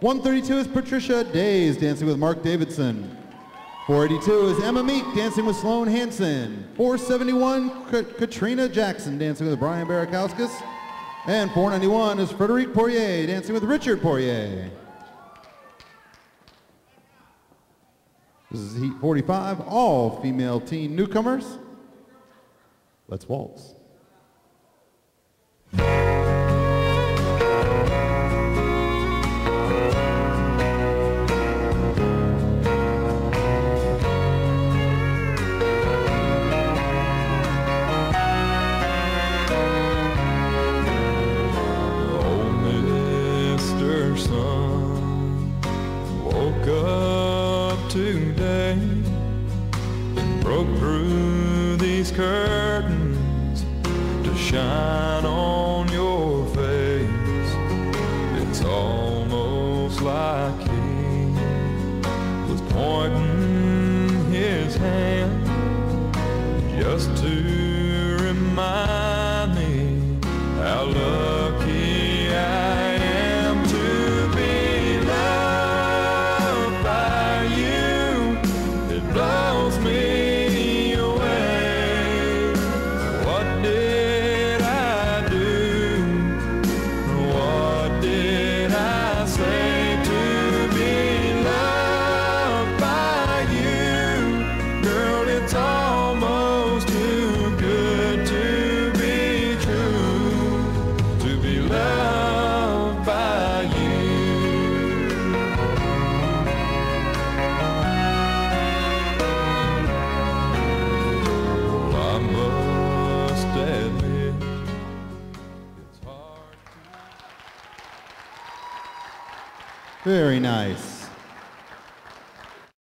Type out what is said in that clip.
132 is Patricia Dazé dancing with Marc Davidson. 482 is Emma Meek dancing with Sloan Hansen. 471, Ka- Katrina Jackson dancing with Brian Barakowskis. And 491 is Frederic Poirier dancing with Richard Poirier. This is Heat 45, all female teen newcomers. Let's waltz. Today and broke through these curtains to shine on your face. It's almost like he was pointing his hand just to Very nice.